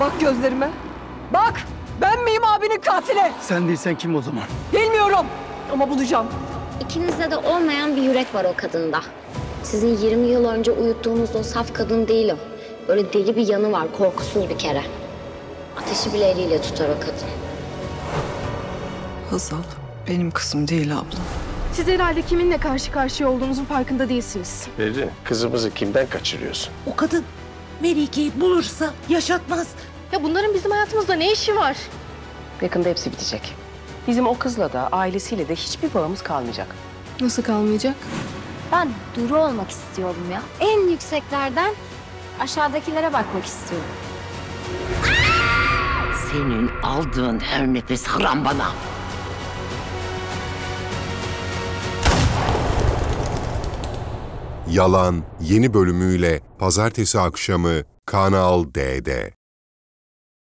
Bak gözlerime. Bak! Ben miyim abinin katili? Sen değilsen kim o zaman? Bilmiyorum. Ama bulacağım. İkinizde de olmayan bir yürek var o kadında. Sizin 20 yıl önce uyuttuğunuz o saf kadın değil o. Böyle deli bir yanı var, korkusuz bir kere. Ateşi bile eliyle tutar o kadın. Hazal benim kızım değil abla. Siz herhalde kiminle karşı karşıya olduğunuzun farkında değilsiniz. Berri, kızımızı kimden kaçırıyorsun? O kadın Melike'yi bulursa yaşatmaz. Ya bunların bizim hayatımızda ne işi var? Yakında hepsi bitecek. Bizim o kızla da ailesiyle de hiçbir bağımız kalmayacak. Nasıl kalmayacak? Ben duru olmak istiyorum ya. En yükseklerden aşağıdakilere bakmak istiyorum. Senin aldığın her nefes haram bana. Yalan yeni bölümüyle pazartesi akşamı Kanal D'de.